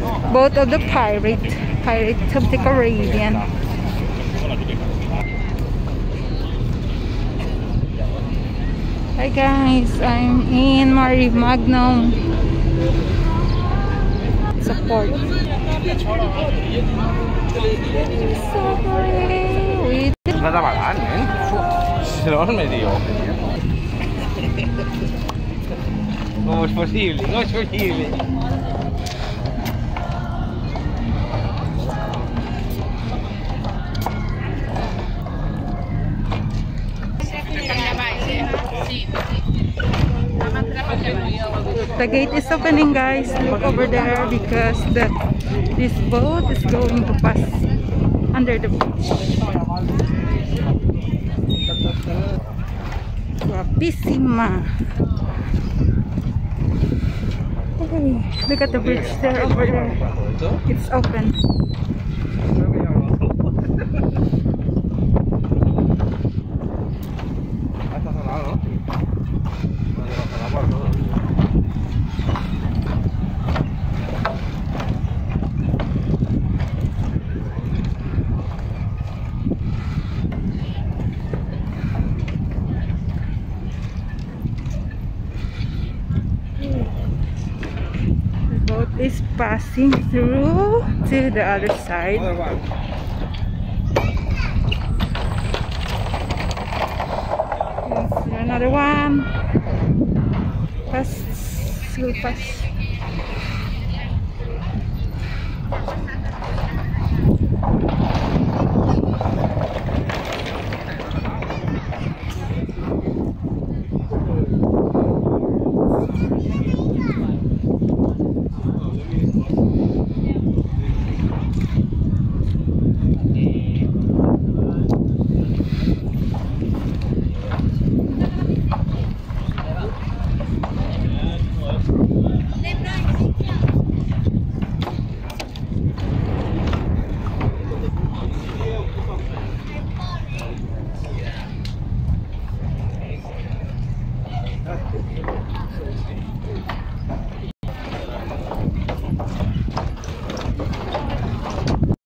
Both of the pirate, Pirates of the Caribbean. Hi guys, I'm in Maremagnum. Support. ¿eh? ¿Cómo es posible? ¿Cómo es posible? The gate is opening guys. Look over there because the this boat is going to pass under the bridge. Guapissima. Hey, look at the bridge there over there. It's open. Is passing through to the other side. Other another one. Pass, will pass.